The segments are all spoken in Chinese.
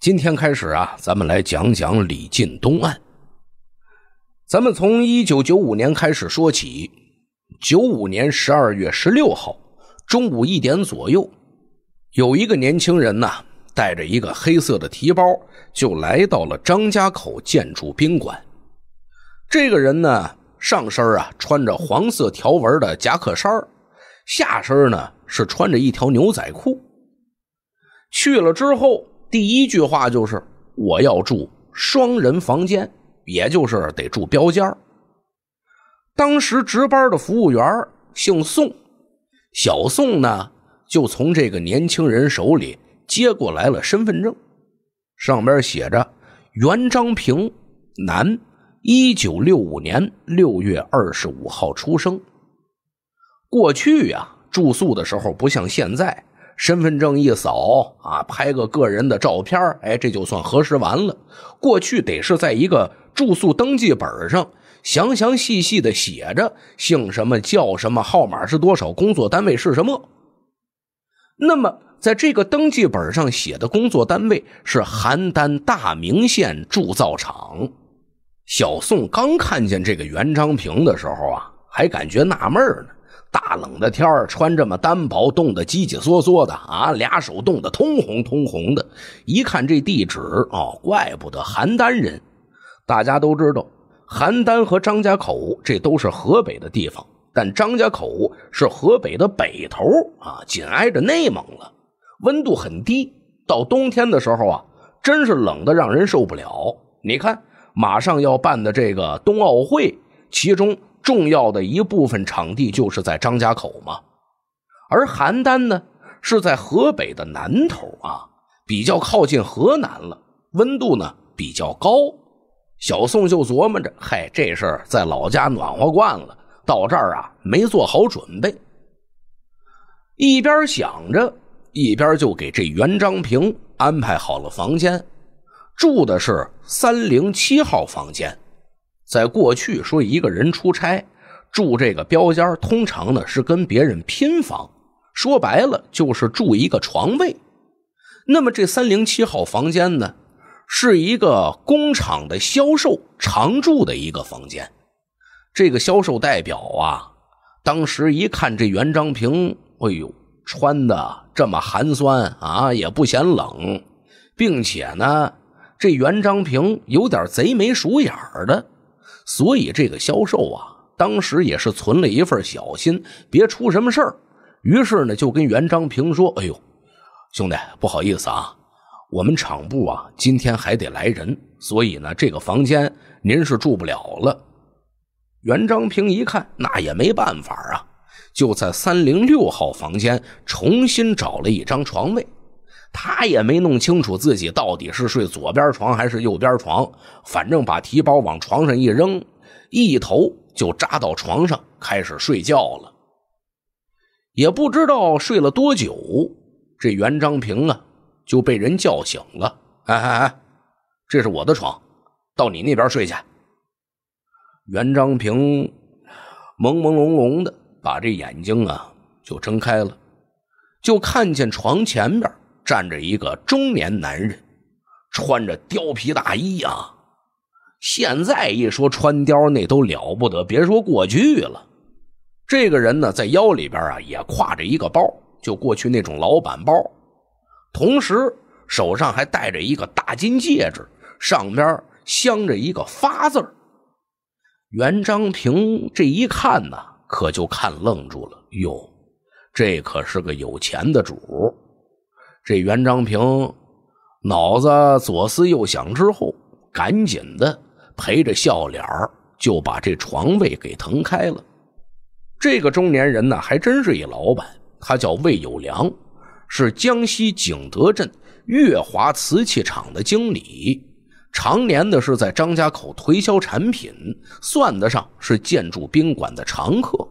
今天开始啊，咱们来讲讲李进东案。咱们从一九九五年开始说起。九五年十二月十六号中午一点左右，有一个年轻人呢，带着一个黑色的提包，就来到了张家口建筑宾馆。这个人呢，上身啊穿着黄色条纹的夹克衫下身呢是穿着一条牛仔裤。去了之后。第一句话就是我要住双人房间，也就是得住标间当时值班的服务员姓宋，小宋呢就从这个年轻人手里接过来了身份证，上边写着袁章平，男，一九六五年六月二十五号出生。过去呀，住宿的时候不像现在。身份证一扫啊，拍个个人的照片哎，这就算核实完了。过去得是在一个住宿登记本上详详细细的写着姓什么叫什么，号码是多少，工作单位是什么。那么在这个登记本上写的工作单位是邯郸大名县铸造厂。小宋刚看见这个袁章平的时候啊，还感觉纳闷呢。大冷的天儿穿这么单薄，冻得叽叽嗦嗦的啊，俩手冻得通红通红的。一看这地址，哦，怪不得邯郸人。大家都知道，邯郸和张家口这都是河北的地方，但张家口是河北的北头啊，紧挨着内蒙了，温度很低。到冬天的时候啊，真是冷的让人受不了。你看，马上要办的这个冬奥会，其中。重要的一部分场地就是在张家口嘛，而邯郸呢是在河北的南头啊，比较靠近河南了，温度呢比较高。小宋就琢磨着，嗨，这事儿在老家暖和惯了，到这儿啊没做好准备。一边想着，一边就给这袁章平安排好了房间，住的是三零七号房间。在过去，说一个人出差住这个标间，通常呢是跟别人拼房，说白了就是住一个床位。那么这三零七号房间呢，是一个工厂的销售常住的一个房间。这个销售代表啊，当时一看这袁章平，哎呦，穿的这么寒酸啊，也不嫌冷，并且呢，这袁章平有点贼眉鼠眼的。所以这个销售啊，当时也是存了一份小心，别出什么事儿。于是呢，就跟袁章平说：“哎呦，兄弟，不好意思啊，我们厂部啊今天还得来人，所以呢，这个房间您是住不了了。”袁章平一看，那也没办法啊，就在三零六号房间重新找了一张床位。他也没弄清楚自己到底是睡左边床还是右边床，反正把提包往床上一扔，一头就扎到床上开始睡觉了。也不知道睡了多久，这袁章平啊就被人叫醒了。哎哎哎，这是我的床，到你那边睡去。袁章平朦朦胧胧的把这眼睛啊就睁开了，就看见床前边。站着一个中年男人，穿着貂皮大衣啊。现在一说穿貂，那都了不得，别说过去了。这个人呢，在腰里边啊，也挎着一个包，就过去那种老板包，同时手上还戴着一个大金戒指，上边镶着一个发字袁章平这一看呢，可就看愣住了。哟，这可是个有钱的主。这袁章平脑子左思右想之后，赶紧的陪着笑脸就把这床位给腾开了。这个中年人呢，还真是一老板，他叫魏有良，是江西景德镇月华瓷器厂的经理，常年的是在张家口推销产品，算得上是建筑宾馆的常客。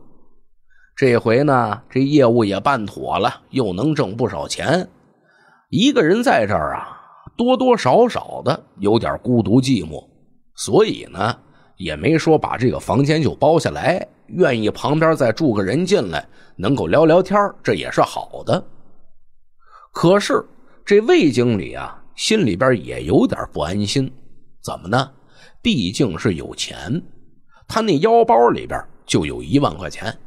这回呢，这业务也办妥了，又能挣不少钱。一个人在这儿啊，多多少少的有点孤独寂寞，所以呢，也没说把这个房间就包下来，愿意旁边再住个人进来，能够聊聊天这也是好的。可是这魏经理啊，心里边也有点不安心。怎么呢？毕竟是有钱，他那腰包里边就有一万块钱。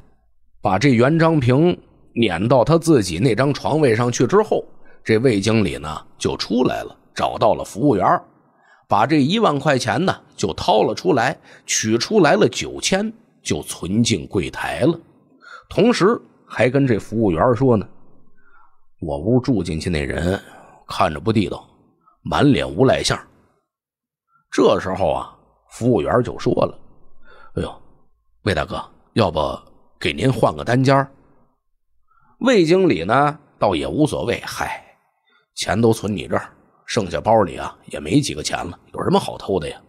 把这袁章平撵到他自己那张床位上去之后，这魏经理呢就出来了，找到了服务员，把这一万块钱呢就掏了出来，取出来了九千，就存进柜台了。同时还跟这服务员说呢：“我屋住进去那人看着不地道，满脸无赖相。”这时候啊，服务员就说了：“哎呦，魏大哥，要不给您换个单间魏经理呢，倒也无所谓。嗨，钱都存你这儿，剩下包里啊也没几个钱了，有什么好偷的呀？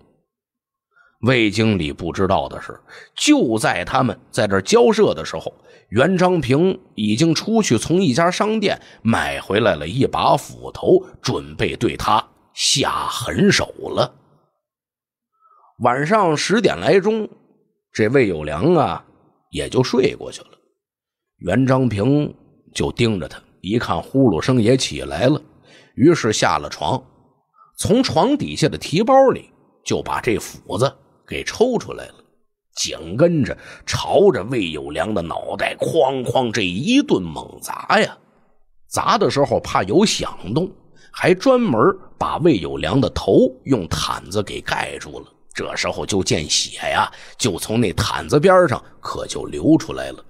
魏经理不知道的是，就在他们在这交涉的时候，袁章平已经出去从一家商店买回来了一把斧头，准备对他下狠手了。晚上十点来钟，这魏有良啊也就睡过去了。袁章平就盯着他，一看呼噜声也起来了，于是下了床，从床底下的提包里就把这斧子给抽出来了，紧跟着朝着魏有良的脑袋哐哐这一顿猛砸呀！砸的时候怕有响动，还专门把魏有良的头用毯子给盖住了。这时候就见血呀，就从那毯子边上可就流出来了。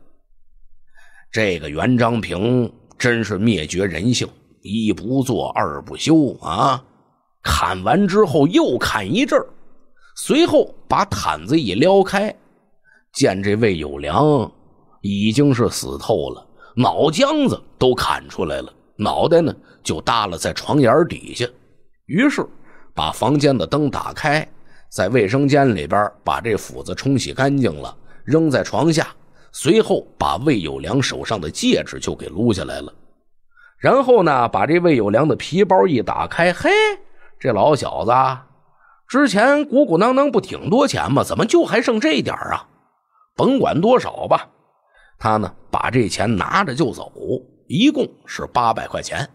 这个袁章平真是灭绝人性，一不做二不休啊！砍完之后又砍一阵随后把毯子一撩开，见这魏有良已经是死透了，脑浆子都砍出来了，脑袋呢就耷拉在床沿底下。于是把房间的灯打开。在卫生间里边把这斧子冲洗干净了，扔在床下，随后把魏有良手上的戒指就给撸下来了，然后呢，把这魏有良的皮包一打开，嘿，这老小子之前鼓鼓囊囊不挺多钱吗？怎么就还剩这点啊？甭管多少吧，他呢把这钱拿着就走，一共是八百块钱。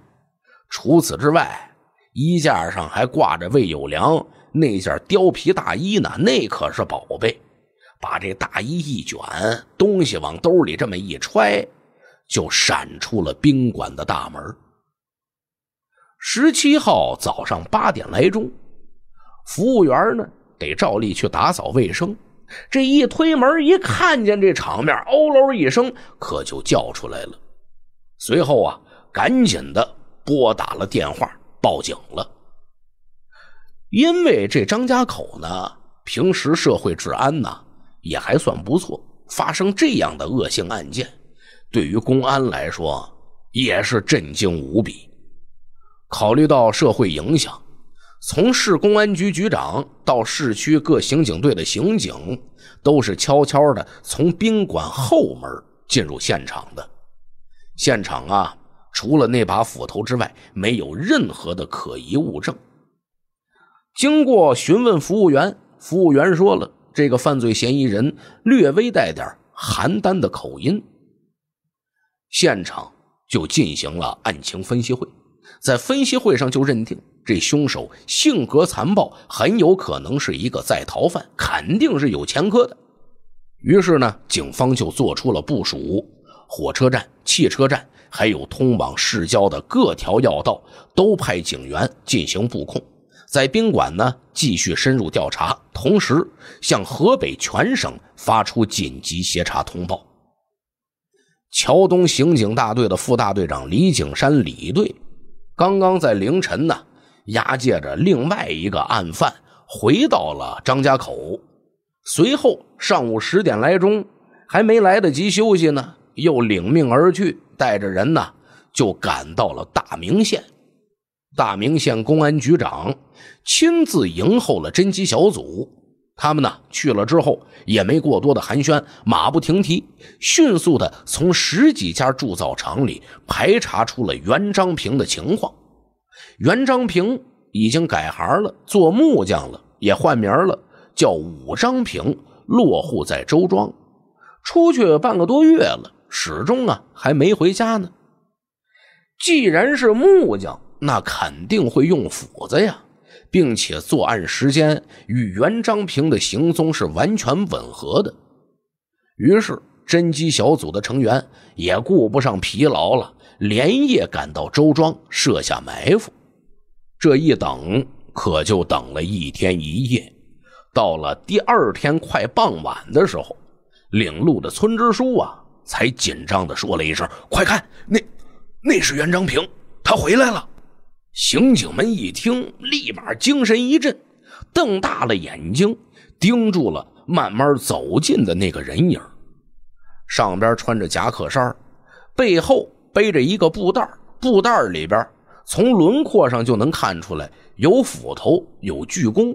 除此之外，衣架上还挂着魏有良。那件貂皮大衣呢？那可是宝贝。把这大衣一卷，东西往兜里这么一揣，就闪出了宾馆的大门。十七号早上八点来钟，服务员呢得照例去打扫卫生。这一推门，一看见这场面，哦喽一声，可就叫出来了。随后啊，赶紧的拨打了电话，报警了。因为这张家口呢，平时社会治安呢也还算不错，发生这样的恶性案件，对于公安来说也是震惊无比。考虑到社会影响，从市公安局局长到市区各刑警队的刑警，都是悄悄的从宾馆后门进入现场的。现场啊，除了那把斧头之外，没有任何的可疑物证。经过询问服务员，服务员说了，这个犯罪嫌疑人略微带点邯郸的口音。现场就进行了案情分析会，在分析会上就认定这凶手性格残暴，很有可能是一个在逃犯，肯定是有前科的。于是呢，警方就做出了部署，火车站、汽车站，还有通往市郊的各条要道，都派警员进行布控。在宾馆呢，继续深入调查，同时向河北全省发出紧急协查通报。桥东刑警大队的副大队长李景山李队，刚刚在凌晨呢，押解着另外一个案犯回到了张家口，随后上午十点来钟，还没来得及休息呢，又领命而去，带着人呢就赶到了大名县。大名县公安局长亲自迎候了侦缉小组，他们呢去了之后也没过多的寒暄，马不停蹄，迅速的从十几家铸造厂里排查出了袁章平的情况。袁章平已经改行了，做木匠了，也换名了，叫武章平，落户在周庄，出去半个多月了，始终啊还没回家呢。既然是木匠。那肯定会用斧子呀，并且作案时间与袁章平的行踪是完全吻合的。于是，侦缉小组的成员也顾不上疲劳了，连夜赶到周庄设下埋伏。这一等可就等了一天一夜。到了第二天快傍晚的时候，领路的村支书啊，才紧张的说了一声：“快看，那那是袁章平，他回来了。”刑警们一听，立马精神一振，瞪大了眼睛，盯住了慢慢走近的那个人影。上边穿着夹克衫，背后背着一个布袋，布袋里边从轮廓上就能看出来有斧头，有锯弓。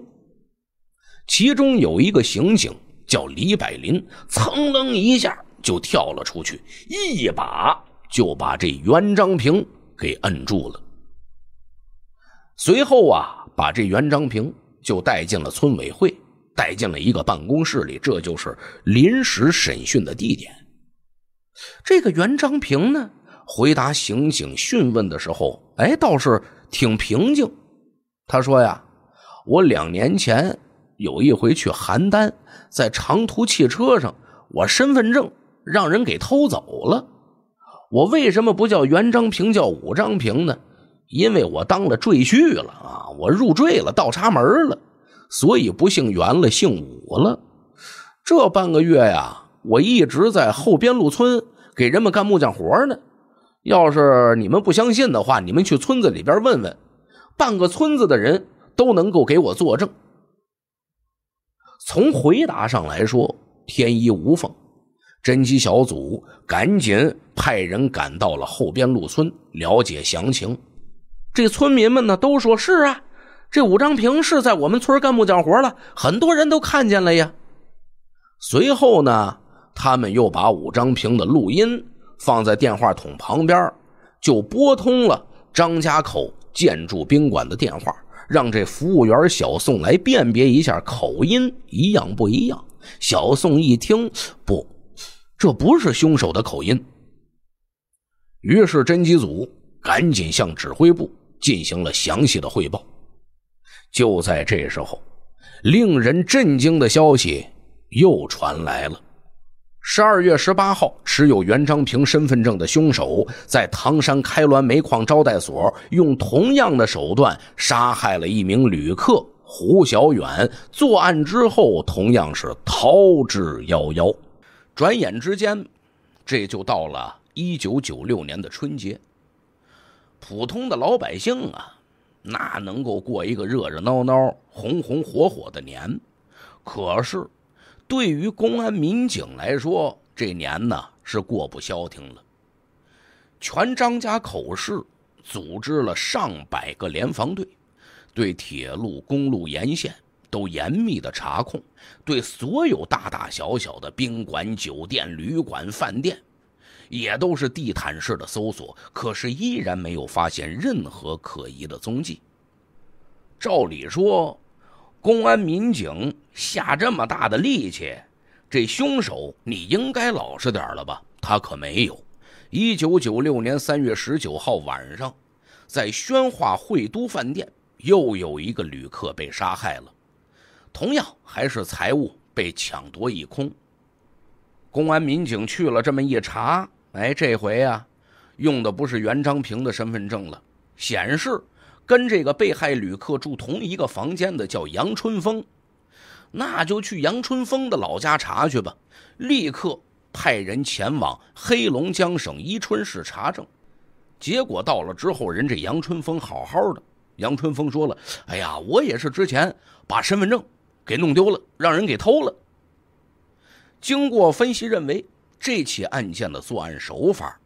其中有一个刑警叫李百林，噌楞一下就跳了出去，一把就把这袁章平给摁住了。随后啊，把这袁章平就带进了村委会，带进了一个办公室里，这就是临时审讯的地点。这个袁章平呢，回答刑警讯问的时候，哎，倒是挺平静。他说呀：“我两年前。”有一回去邯郸，在长途汽车上，我身份证让人给偷走了。我为什么不叫袁章平，叫武章平呢？因为我当了赘婿了啊，我入赘了，倒插门了，所以不姓袁了，姓武了。这半个月呀，我一直在后边路村给人们干木匠活呢。要是你们不相信的话，你们去村子里边问问，半个村子的人都能够给我作证。从回答上来说，天衣无缝。侦缉小组赶紧派人赶到了后边路村，了解详情。这村民们呢都说是啊，这武章平是在我们村干木匠活了，很多人都看见了呀。随后呢，他们又把武章平的录音放在电话筒旁边，就拨通了张家口建筑宾馆的电话。让这服务员小宋来辨别一下口音一样不一样。小宋一听，不，这不是凶手的口音。于是侦缉组赶紧向指挥部进行了详细的汇报。就在这时候，令人震惊的消息又传来了。十二月十八号，持有袁章平身份证的凶手在唐山开滦煤矿招待所用同样的手段杀害了一名旅客胡小远。作案之后，同样是逃之夭夭。转眼之间，这就到了一九九六年的春节。普通的老百姓啊，那能够过一个热热闹闹、红红火火的年？可是。对于公安民警来说，这年呢是过不消停了。全张家口市组织了上百个联防队，对铁路、公路沿线都严密的查控，对所有大大小小的宾馆、酒店、旅馆、饭店，也都是地毯式的搜索。可是依然没有发现任何可疑的踪迹。照理说。公安民警下这么大的力气，这凶手你应该老实点了吧？他可没有。一九九六年三月十九号晚上，在宣化汇都饭店，又有一个旅客被杀害了，同样还是财物被抢夺一空。公安民警去了这么一查，哎，这回啊，用的不是袁章平的身份证了，显示。跟这个被害旅客住同一个房间的叫杨春风，那就去杨春风的老家查去吧。立刻派人前往黑龙江省伊春市查证，结果到了之后，人这杨春风好好的。杨春风说了：“哎呀，我也是之前把身份证给弄丢了，让人给偷了。”经过分析，认为这起案件的作案手法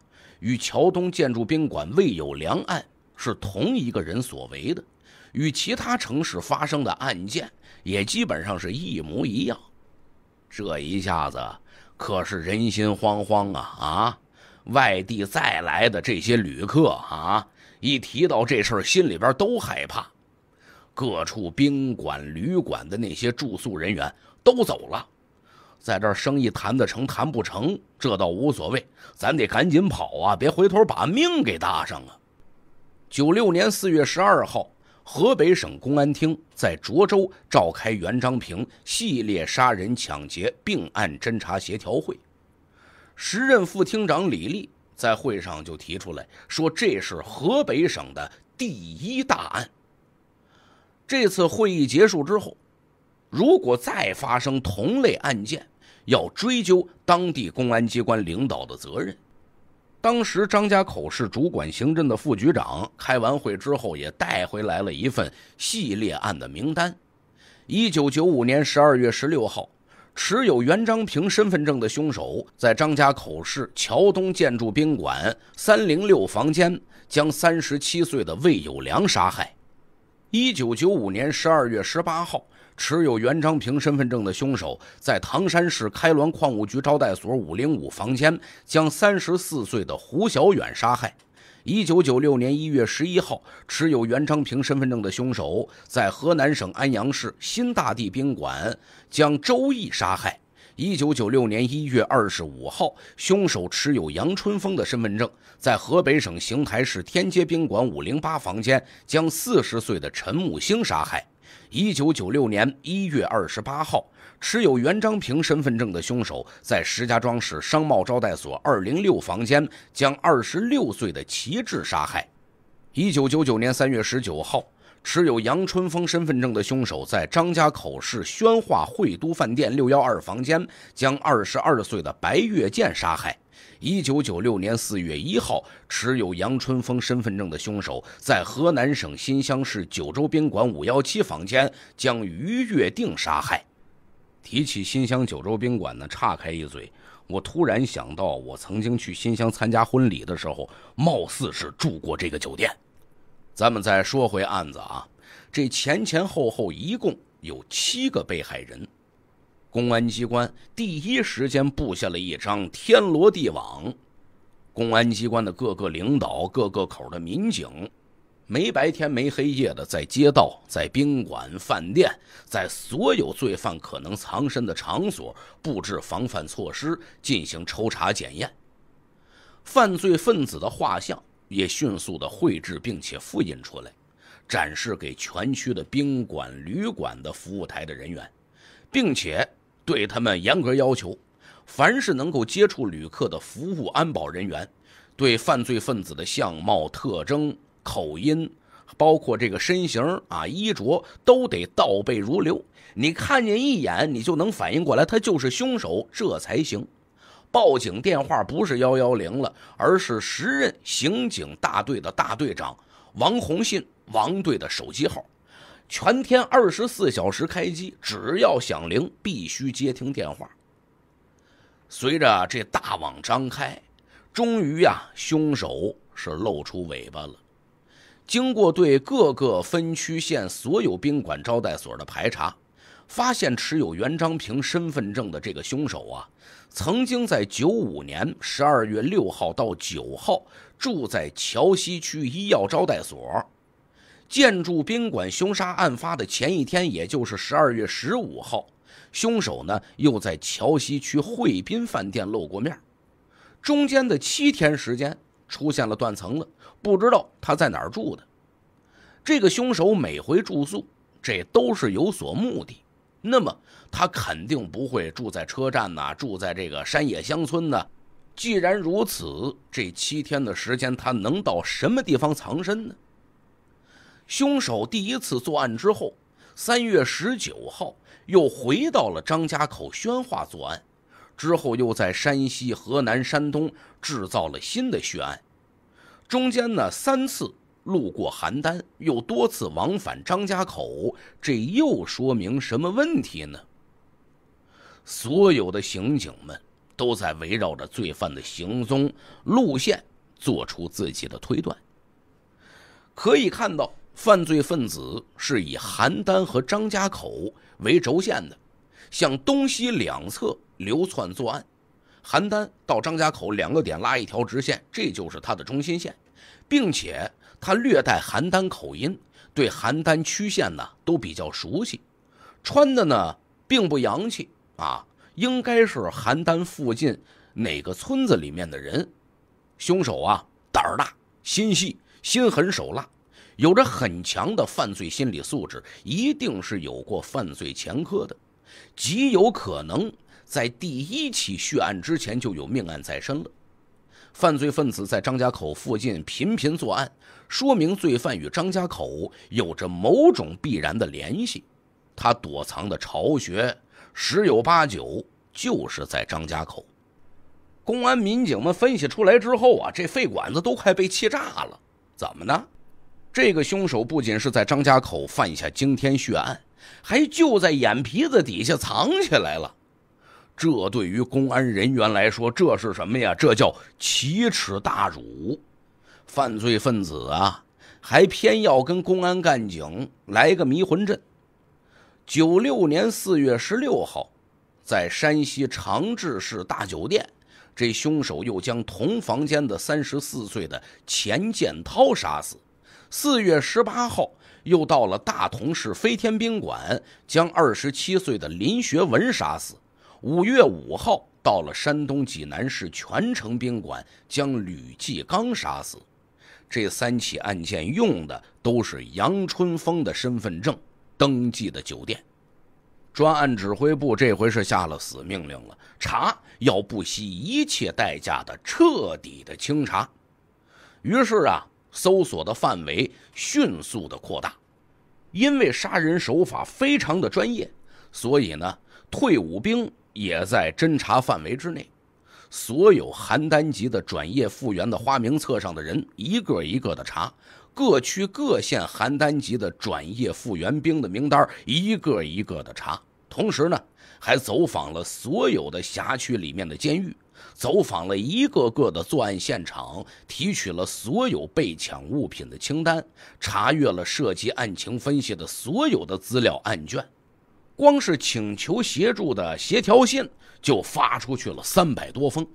与桥东建筑宾馆未有良案。是同一个人所为的，与其他城市发生的案件也基本上是一模一样。这一下子可是人心惶惶啊！啊，外地再来的这些旅客啊，一提到这事儿，心里边都害怕。各处宾馆、旅馆的那些住宿人员都走了，在这儿生意谈得成，谈不成，这倒无所谓，咱得赶紧跑啊，别回头把命给搭上啊！九六年四月十二号，河北省公安厅在涿州召开袁章平系列杀人抢劫并案侦查协调会。时任副厅长李立在会上就提出来说：“这是河北省的第一大案。”这次会议结束之后，如果再发生同类案件，要追究当地公安机关领导的责任。当时张家口市主管刑侦的副局长开完会之后，也带回来了一份系列案的名单。一九九五年十二月十六号，持有袁章平身份证的凶手在张家口市桥东建筑宾馆三零六房间将三十七岁的魏有良杀害。一九九五年十二月十八号。持有袁昌平身份证的凶手，在唐山市开滦矿务局招待所五零五房间将三十四岁的胡小远杀害。一九九六年一月十一号，持有袁昌平身份证的凶手在河南省安阳市新大地宾馆将周毅杀害。一九九六年一月二十五号，凶手持有杨春风的身份证，在河北省邢台市天街宾馆五零八房间将四十岁的陈木星杀害。一九九六年一月二十八号，持有袁章平身份证的凶手在石家庄市商贸招待所二零六房间将二十六岁的齐志杀害。一九九九年三月十九号，持有杨春风身份证的凶手在张家口市宣化汇都饭店六幺二房间将二十二岁的白月剑杀害。一九九六年四月一号，持有杨春风身份证的凶手在河南省新乡市九州宾馆五幺七房间将于月定杀害。提起新乡九州宾馆呢，岔开一嘴，我突然想到，我曾经去新乡参加婚礼的时候，貌似是住过这个酒店。咱们再说回案子啊，这前前后后一共有七个被害人。公安机关第一时间布下了一张天罗地网，公安机关的各个领导、各个口的民警，没白天没黑夜的在街道、在宾馆、饭店，在所有罪犯可能藏身的场所布置防范措施，进行抽查检验。犯罪分子的画像也迅速的绘制并且复印出来，展示给全区的宾馆、旅馆的服务台的人员，并且。对他们严格要求，凡是能够接触旅客的服务安保人员，对犯罪分子的相貌特征、口音，包括这个身形啊、衣着，都得倒背如流。你看见一眼，你就能反应过来，他就是凶手，这才行。报警电话不是幺幺零了，而是时任刑警大队的大队长王洪信王队的手机号。全天二十四小时开机，只要响铃，必须接听电话。随着这大网张开，终于呀，凶手是露出尾巴了。经过对各个分区县所有宾馆招待所的排查，发现持有袁章平身份证的这个凶手啊，曾经在九五年十二月六号到九号住在桥西区医药招待所。建筑宾馆凶杀案发的前一天，也就是十二月十五号，凶手呢又在桥西区汇宾饭店露过面。中间的七天时间出现了断层了，不知道他在哪儿住的。这个凶手每回住宿，这都是有所目的。那么他肯定不会住在车站呐，住在这个山野乡村呢。既然如此，这七天的时间，他能到什么地方藏身呢？凶手第一次作案之后，三月十九号又回到了张家口宣化作案，之后又在山西、河南、山东制造了新的血案，中间呢三次路过邯郸，又多次往返张家口，这又说明什么问题呢？所有的刑警们都在围绕着罪犯的行踪路线做出自己的推断，可以看到。犯罪分子是以邯郸和张家口为轴线的，向东西两侧流窜作案。邯郸到张家口两个点拉一条直线，这就是他的中心线，并且他略带邯郸口音，对邯郸区县呢都比较熟悉。穿的呢并不洋气啊，应该是邯郸附近哪个村子里面的人。凶手啊胆儿大心细。心狠手辣，有着很强的犯罪心理素质，一定是有过犯罪前科的，极有可能在第一起血案之前就有命案在身了。犯罪分子在张家口附近频频作案，说明罪犯与张家口有着某种必然的联系。他躲藏的巢穴十有八九就是在张家口。公安民警们分析出来之后啊，这肺管子都快被气炸了。怎么呢？这个凶手不仅是在张家口犯下惊天血案，还就在眼皮子底下藏起来了。这对于公安人员来说，这是什么呀？这叫奇耻大辱！犯罪分子啊，还偏要跟公安干警来个迷魂阵。九六年四月十六号，在山西长治市大酒店，这凶手又将同房间的三十四岁的钱建涛杀死。四月十八号，又到了大同市飞天宾馆，将二十七岁的林学文杀死。五月五号，到了山东济南市泉城宾馆，将吕继刚杀死。这三起案件用的都是杨春风的身份证登记的酒店。专案指挥部这回是下了死命令了，查要不惜一切代价的彻底的清查。于是啊，搜索的范围迅速的扩大。因为杀人手法非常的专业，所以呢，退伍兵。也在侦查范围之内，所有邯郸籍的转业复员的花名册上的人，一个一个的查；各区各县邯郸籍的转业复员兵的名单，一个一个的查。同时呢，还走访了所有的辖区里面的监狱，走访了一个个的作案现场，提取了所有被抢物品的清单，查阅了涉及案情分析的所有的资料案卷。光是请求协助的协调信就发出去了三百多封，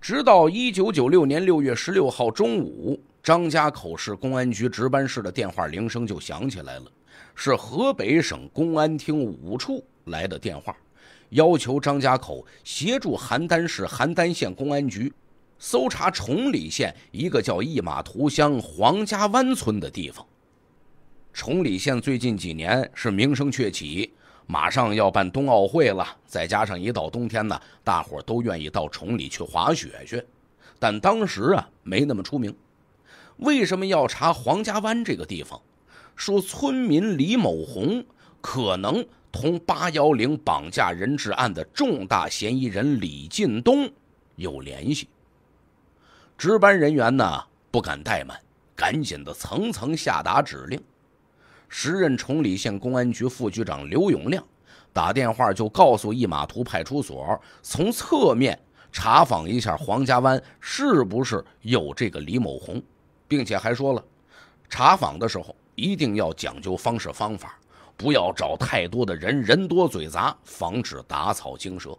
直到一九九六年六月十六号中午，张家口市公安局值班室的电话铃声就响起来了，是河北省公安厅五处来的电话，要求张家口协助邯郸市邯郸县公安局搜查崇礼县一个叫一马图乡黄家湾村的地方。崇礼县最近几年是名声鹊起。马上要办冬奥会了，再加上一到冬天呢，大伙都愿意到崇礼去滑雪去。但当时啊，没那么出名。为什么要查黄家湾这个地方？说村民李某红可能同八幺零绑架人质案的重大嫌疑人李进东有联系。值班人员呢不敢怠慢，赶紧的层层下达指令。时任崇礼县公安局副局长刘永亮打电话就告诉一马图派出所，从侧面查访一下黄家湾是不是有这个李某红，并且还说了，查访的时候一定要讲究方式方法，不要找太多的人，人多嘴杂，防止打草惊蛇。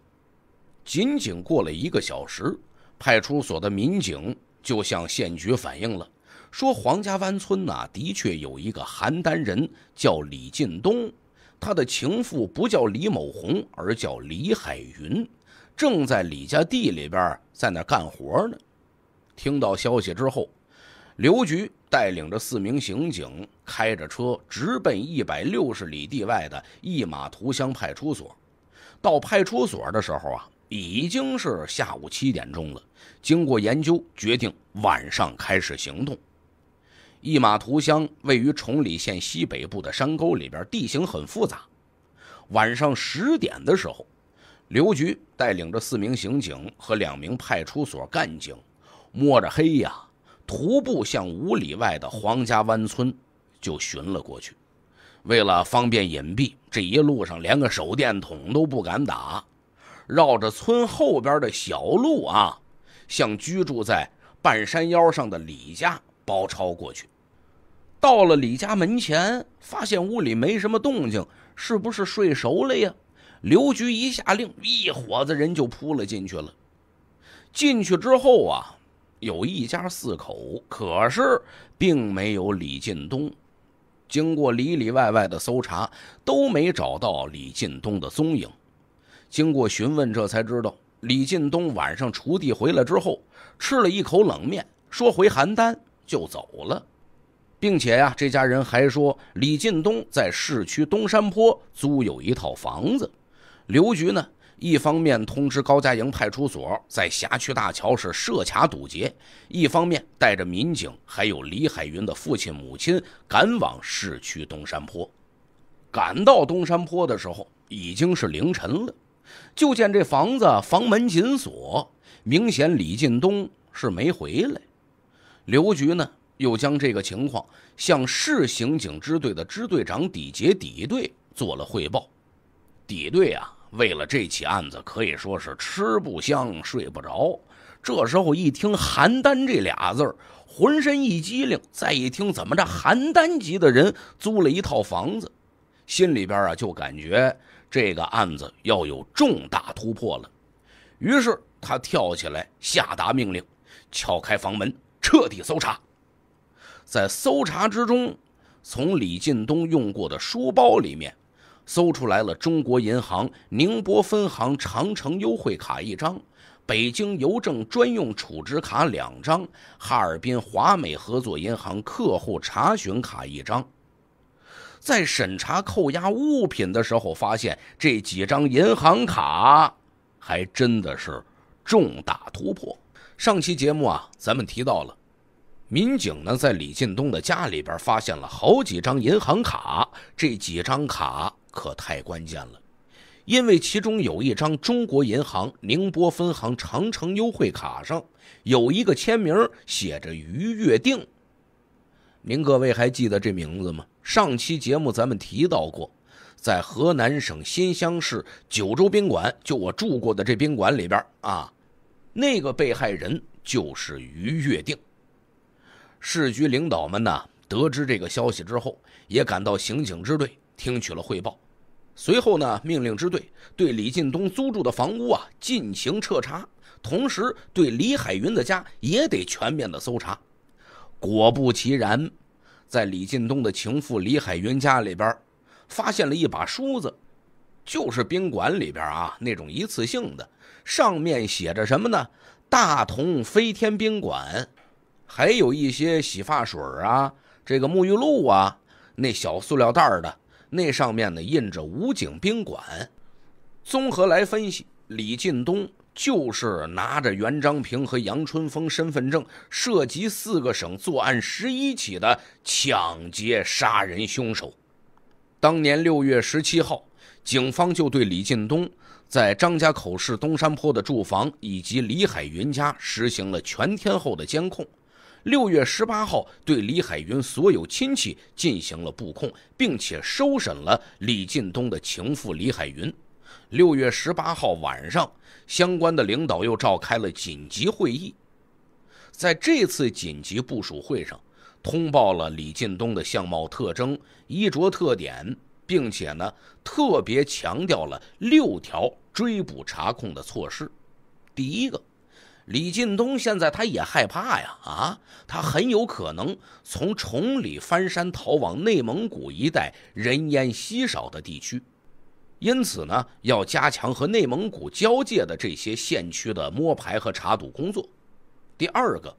仅仅过了一个小时，派出所的民警就向县局反映了。说黄家湾村呐，的确有一个邯郸人叫李进东，他的情妇不叫李某红，而叫李海云，正在李家地里边在那干活呢。听到消息之后，刘局带领着四名刑警，开着车直奔一百六十里地外的一马图乡派出所。到派出所的时候啊，已经是下午七点钟了。经过研究，决定晚上开始行动。一马图乡位于崇礼县西北部的山沟里边，地形很复杂。晚上十点的时候，刘局带领着四名刑警和两名派出所干警，摸着黑呀，徒步向五里外的黄家湾村就寻了过去。为了方便隐蔽，这一路上连个手电筒都不敢打，绕着村后边的小路啊，向居住在半山腰上的李家包抄过去。到了李家门前，发现屋里没什么动静，是不是睡熟了呀？刘局一下令，一伙子人就扑了进去了。进去之后啊，有一家四口，可是并没有李进东。经过里里外外的搜查，都没找到李进东的踪影。经过询问，这才知道李进东晚上锄地回来之后，吃了一口冷面，说回邯郸。就走了，并且呀，这家人还说李进东在市区东山坡租有一套房子。刘局呢，一方面通知高家营派出所，在辖区大桥是设卡堵截，一方面带着民警还有李海云的父亲母亲赶往市区东山坡。赶到东山坡的时候，已经是凌晨了。就见这房子房门紧锁，明显李进东是没回来。刘局呢，又将这个情况向市刑警支队的支队长底杰底队做了汇报。底队啊，为了这起案子，可以说是吃不香睡不着。这时候一听邯郸这俩字浑身一激灵。再一听，怎么着邯郸籍的人租了一套房子，心里边啊就感觉。这个案子要有重大突破了，于是他跳起来下达命令，撬开房门，彻底搜查。在搜查之中，从李进东用过的书包里面，搜出来了中国银行宁波分行长城优惠卡一张，北京邮政专用储值卡两张，哈尔滨华美合作银行客户查询卡一张。在审查扣押物品的时候，发现这几张银行卡还真的是重大突破。上期节目啊，咱们提到了，民警呢在李进东的家里边发现了好几张银行卡，这几张卡可太关键了，因为其中有一张中国银行宁波分行长城优惠卡上有一个签名，写着于月定。您各位还记得这名字吗？上期节目咱们提到过，在河南省新乡市九州宾馆，就我住过的这宾馆里边啊，那个被害人就是于月定。市局领导们呢，得知这个消息之后，也赶到刑警支队听取了汇报，随后呢，命令支队对李进东租住的房屋啊进行彻查，同时对李海云的家也得全面的搜查。果不其然，在李进东的情妇李海云家里边，发现了一把梳子，就是宾馆里边啊那种一次性的，上面写着什么呢？大同飞天宾馆，还有一些洗发水啊，这个沐浴露啊，那小塑料袋的，那上面呢印着武警宾馆。综合来分析，李进东。就是拿着袁章平和杨春风身份证，涉及四个省作案十一起的抢劫杀人凶手。当年六月十七号，警方就对李进东在张家口市东山坡的住房以及李海云家实行了全天候的监控。六月十八号，对李海云所有亲戚进行了布控，并且收审了李进东的情妇李海云。六月十八号晚上。相关的领导又召开了紧急会议，在这次紧急部署会上，通报了李进东的相貌特征、衣着特点，并且呢，特别强调了六条追捕查控的措施。第一个，李进东现在他也害怕呀，啊，他很有可能从崇礼翻山逃往内蒙古一带人烟稀少的地区。因此呢，要加强和内蒙古交界的这些县区的摸排和查堵工作。第二个，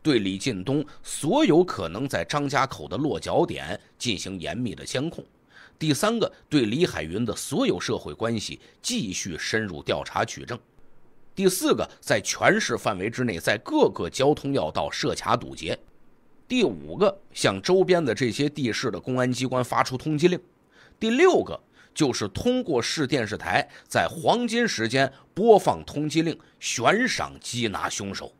对李进东所有可能在张家口的落脚点进行严密的监控。第三个，对李海云的所有社会关系继续深入调查取证。第四个，在全市范围之内，在各个交通要道设卡堵截。第五个，向周边的这些地市的公安机关发出通缉令。第六个。就是通过市电视台在黄金时间播放通缉令，悬赏缉拿凶手。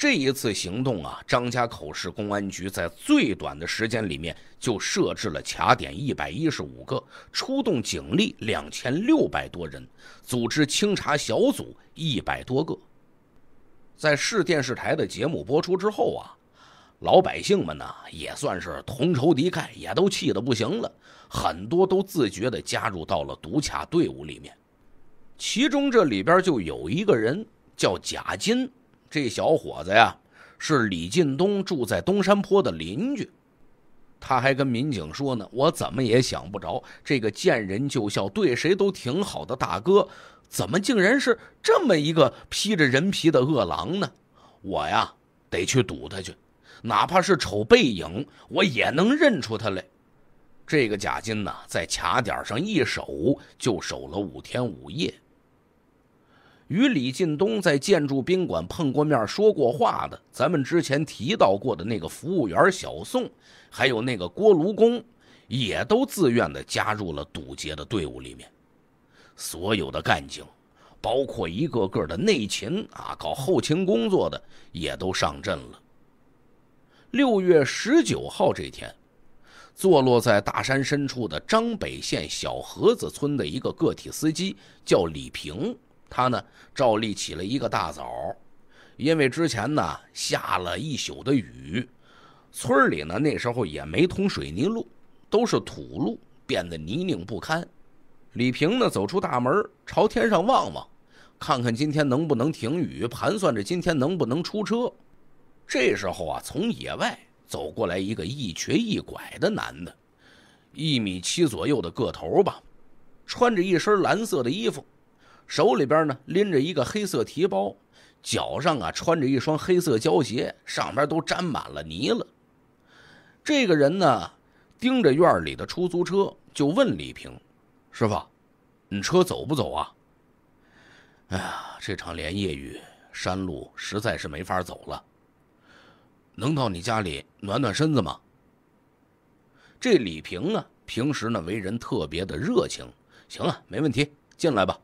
这一次行动啊，张家口市公安局在最短的时间里面就设置了卡点一百一十五个，出动警力两千六百多人，组织清查小组一百多个。在市电视台的节目播出之后啊。老百姓们呢，也算是同仇敌忾，也都气得不行了。很多都自觉地加入到了堵卡队伍里面。其中这里边就有一个人叫贾金，这小伙子呀是李进东住在东山坡的邻居。他还跟民警说呢：“我怎么也想不着，这个见人就笑、对谁都挺好的大哥，怎么竟然是这么一个披着人皮的恶狼呢？我呀，得去堵他去。”哪怕是瞅背影，我也能认出他来。这个贾金呢，在卡点上一守就守了五天五夜。与李进东在建筑宾馆碰过面、说过话的，咱们之前提到过的那个服务员小宋，还有那个锅炉工，也都自愿的加入了堵截的队伍里面。所有的干警，包括一个个的内勤啊，搞后勤工作的，也都上阵了。六月十九号这天，坐落在大山深处的张北县小河子村的一个个体司机叫李平。他呢，照例起了一个大早，因为之前呢下了一宿的雨，村里呢那时候也没通水泥路，都是土路，变得泥泞不堪。李平呢走出大门，朝天上望望，看看今天能不能停雨，盘算着今天能不能出车。这时候啊，从野外走过来一个一瘸一拐的男的，一米七左右的个头吧，穿着一身蓝色的衣服。手里边呢拎着一个黑色提包，脚上啊穿着一双黑色胶鞋，上面都沾满了泥了。这个人呢盯着院里的出租车，就问李平：“师傅，你车走不走啊？”“哎呀，这场连夜雨，山路实在是没法走了。能到你家里暖暖身子吗？”这李平啊，平时呢为人特别的热情，行啊，没问题，进来吧。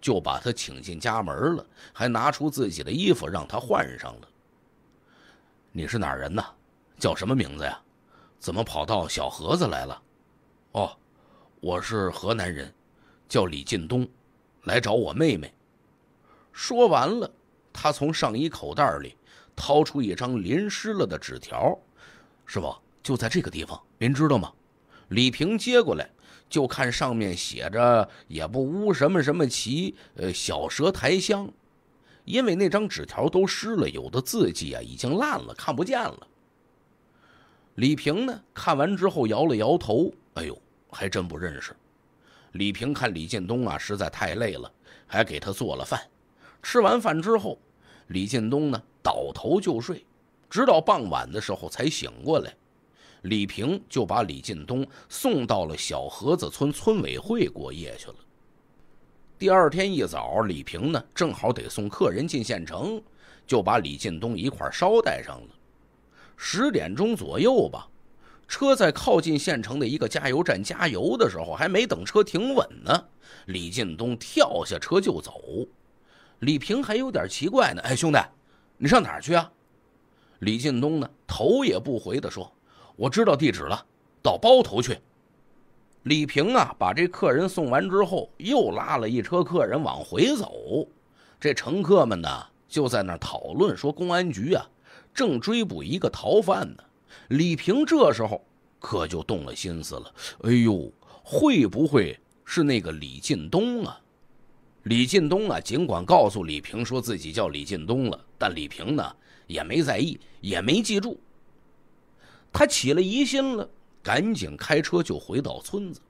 就把他请进家门了，还拿出自己的衣服让他换上了。你是哪人呢？叫什么名字呀？怎么跑到小盒子来了？哦，我是河南人，叫李进东，来找我妹妹。说完了，他从上衣口袋里掏出一张淋湿了的纸条。师傅，就在这个地方，您知道吗？李平接过来。就看上面写着“也不乌什么什么旗”，呃，小蛇抬香。因为那张纸条都湿了，有的字迹啊已经烂了，看不见了。李平呢，看完之后摇了摇头：“哎呦，还真不认识。”李平看李建东啊，实在太累了，还给他做了饭。吃完饭之后，李建东呢倒头就睡，直到傍晚的时候才醒过来。李平就把李进东送到了小河子村村委会过夜去了。第二天一早，李平呢正好得送客人进县城，就把李进东一块捎带上了。十点钟左右吧，车在靠近县城的一个加油站加油的时候，还没等车停稳呢，李进东跳下车就走。李平还有点奇怪呢，哎，兄弟，你上哪儿去啊？李进东呢头也不回的说。我知道地址了，到包头去。李平啊，把这客人送完之后，又拉了一车客人往回走。这乘客们呢，就在那讨论说，公安局啊，正追捕一个逃犯呢。李平这时候可就动了心思了。哎呦，会不会是那个李进东啊？李进东啊，尽管告诉李平说自己叫李进东了，但李平呢，也没在意，也没记住。他起了疑心了，赶紧开车就回到村子，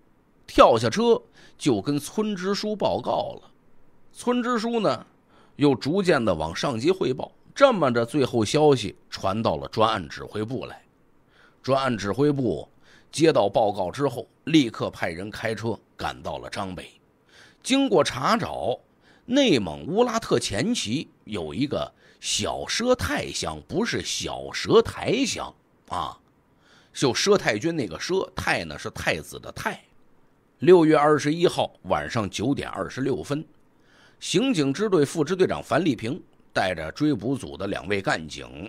跳下车就跟村支书报告了。村支书呢，又逐渐的往上级汇报。这么着，最后消息传到了专案指挥部来。专案指挥部接到报告之后，立刻派人开车赶到了张北。经过查找，内蒙乌拉特前旗有一个小佘太乡，不是小佘台乡啊。就佘太君那个佘太呢，是太子的太。六月二十一号晚上九点二十六分，刑警支队副支队长樊立平带着追捕组的两位干警，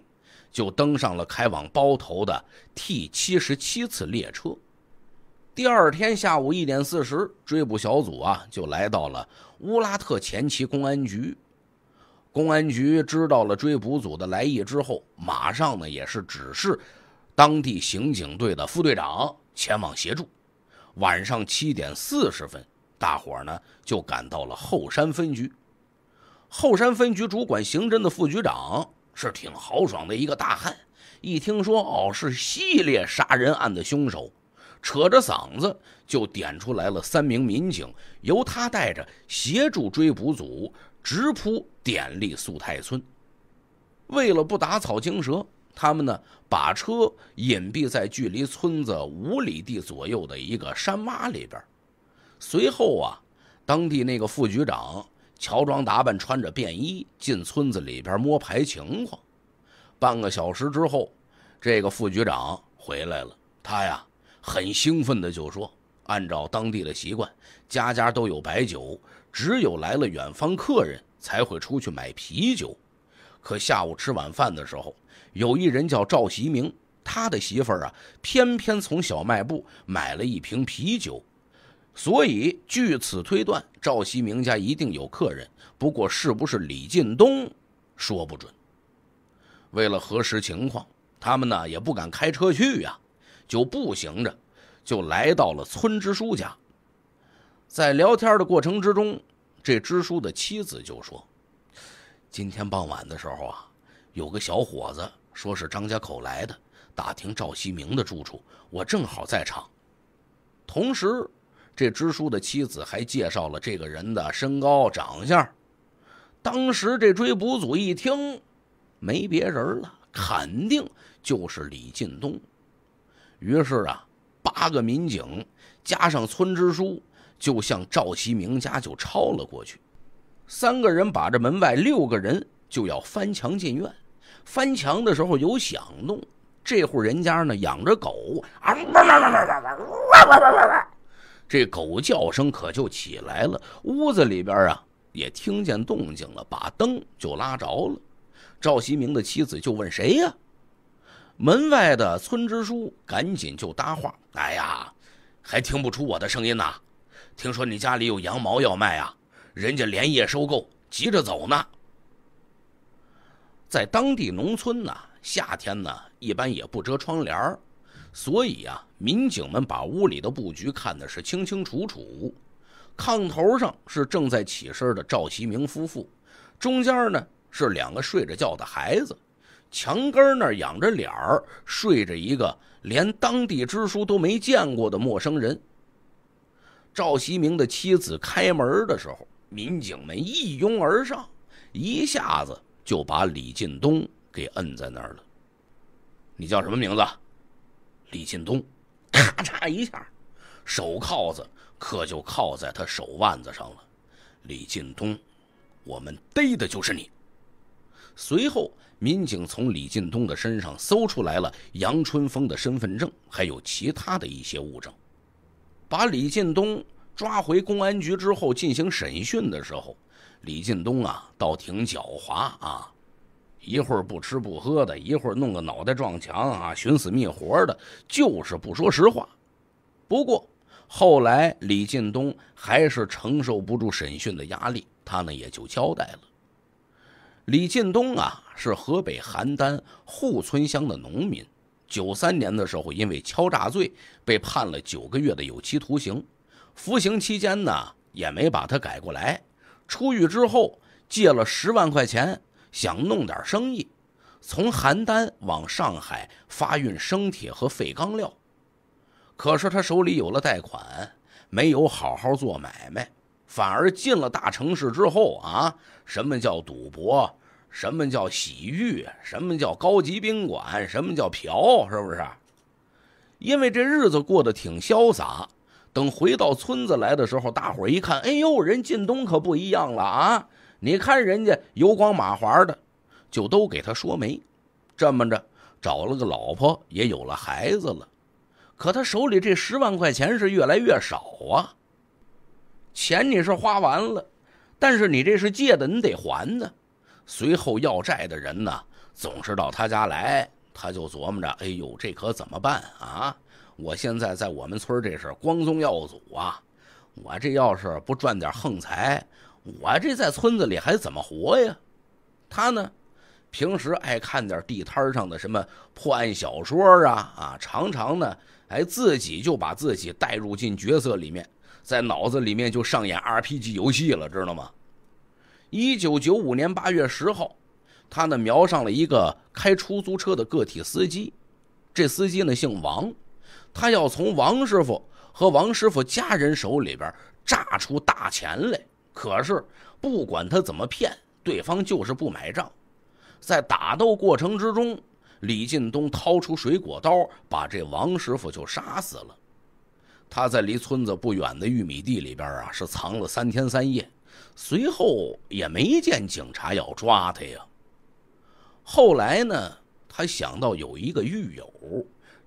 就登上了开往包头的 T 七十七次列车。第二天下午一点四十，追捕小组啊就来到了乌拉特前旗公安局。公安局知道了追捕组的来意之后，马上呢也是指示。当地刑警队的副队长前往协助。晚上七点四十分，大伙呢就赶到了后山分局。后山分局主管刑侦的副局长是挺豪爽的一个大汉，一听说哦是系列杀人案的凶手，扯着嗓子就点出来了三名民警，由他带着协助追捕组直扑典力素泰村。为了不打草惊蛇。他们呢把车隐蔽在距离村子五里地左右的一个山洼里边。随后啊，当地那个副局长乔装打扮，穿着便衣进村子里边摸排情况。半个小时之后，这个副局长回来了。他呀很兴奋的就说：“按照当地的习惯，家家都有白酒，只有来了远方客人才会出去买啤酒。可下午吃晚饭的时候，有一人叫赵习明，他的媳妇儿啊偏偏从小卖部买了一瓶啤酒，所以据此推断，赵习明家一定有客人。不过是不是李进东，说不准。为了核实情况，他们呢也不敢开车去呀。”就步行着，就来到了村支书家。在聊天的过程之中，这支书的妻子就说：“今天傍晚的时候啊，有个小伙子说是张家口来的，打听赵西明的住处，我正好在场。同时，这支书的妻子还介绍了这个人的身高、长相。当时这追捕组一听，没别人了，肯定就是李进东。”于是啊，八个民警加上村支书，就向赵西明家就抄了过去。三个人把着门外六个人就要翻墙进院。翻墙的时候有响动，这户人家呢养着狗，这狗叫声可就起来了。屋子里边啊也听见动静了，把灯就拉着了。赵希明的妻子就问谁呀？门外的村支书赶紧就搭话：“哎呀，还听不出我的声音呐？听说你家里有羊毛要卖啊？人家连夜收购，急着走呢。在当地农村呢，夏天呢一般也不遮窗帘所以啊，民警们把屋里的布局看的是清清楚楚。炕头上是正在起身的赵其明夫妇，中间呢是两个睡着觉的孩子。”墙根那儿仰着脸儿睡着一个连当地支书都没见过的陌生人。赵希明的妻子开门的时候，民警们一拥而上，一下子就把李进东给摁在那儿了。你叫什么名字？李进东。咔嚓一下，手铐子可就铐在他手腕子上了。李进东，我们逮的就是你。随后。民警从李进东的身上搜出来了杨春风的身份证，还有其他的一些物证。把李进东抓回公安局之后进行审讯的时候，李进东啊，倒挺狡猾啊，一会儿不吃不喝的，一会儿弄个脑袋撞墙啊，寻死觅活的，就是不说实话。不过后来李进东还是承受不住审讯的压力，他呢也就交代了。李进东啊，是河北邯郸户村乡的农民。九三年的时候，因为敲诈罪被判了九个月的有期徒刑。服刑期间呢，也没把他改过来。出狱之后，借了十万块钱，想弄点生意，从邯郸往上海发运生铁和废钢料。可是他手里有了贷款，没有好好做买卖，反而进了大城市之后啊，什么叫赌博？什么叫洗浴？什么叫高级宾馆？什么叫嫖？是不是？因为这日子过得挺潇洒。等回到村子来的时候，大伙一看，哎呦，人靳东可不一样了啊！你看人家油光马滑的，就都给他说媒。这么着，找了个老婆，也有了孩子了。可他手里这十万块钱是越来越少啊。钱你是花完了，但是你这是借的，你得还呢。随后要债的人呢，总是到他家来，他就琢磨着：哎呦，这可怎么办啊？我现在在我们村这是光宗耀祖啊，我这要是不赚点横财，我这在村子里还怎么活呀？他呢，平时爱看点地摊上的什么破案小说啊啊，常常呢，哎，自己就把自己带入进角色里面，在脑子里面就上演 RPG 游戏了，知道吗？一九九五年八月十号，他呢瞄上了一个开出租车的个体司机。这司机呢姓王，他要从王师傅和王师傅家人手里边榨出大钱来。可是不管他怎么骗，对方就是不买账。在打斗过程之中，李进东掏出水果刀，把这王师傅就杀死了。他在离村子不远的玉米地里边啊，是藏了三天三夜，随后也没见警察要抓他呀。后来呢，他想到有一个狱友，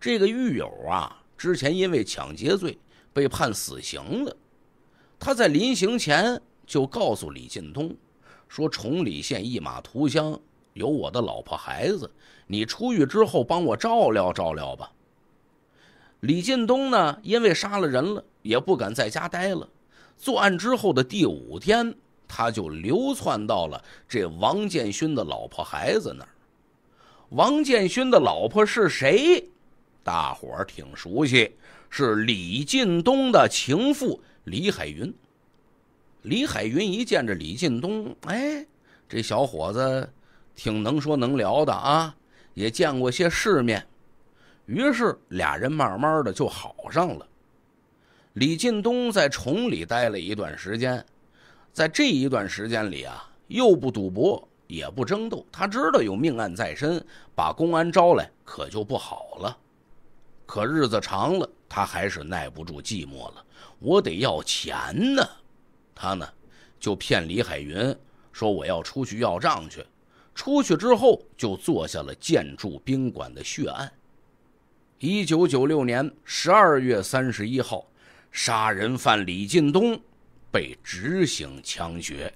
这个狱友啊，之前因为抢劫罪被判死刑了。他在临行前就告诉李进东，说崇礼县一马图乡有我的老婆孩子，你出狱之后帮我照料照料吧。李进东呢，因为杀了人了，也不敢在家待了。作案之后的第五天，他就流窜到了这王建勋的老婆孩子那儿。王建勋的老婆是谁？大伙儿挺熟悉，是李进东的情妇李海云。李海云一见着李进东，哎，这小伙子挺能说能聊的啊，也见过些世面。于是俩人慢慢的就好上了。李进东在崇礼待了一段时间，在这一段时间里啊，又不赌博，也不争斗。他知道有命案在身，把公安招来可就不好了。可日子长了，他还是耐不住寂寞了。我得要钱呢。他呢，就骗李海云说我要出去要账去。出去之后，就做下了建筑宾馆的血案。一九九六年十二月三十一号，杀人犯李进东被执行枪决。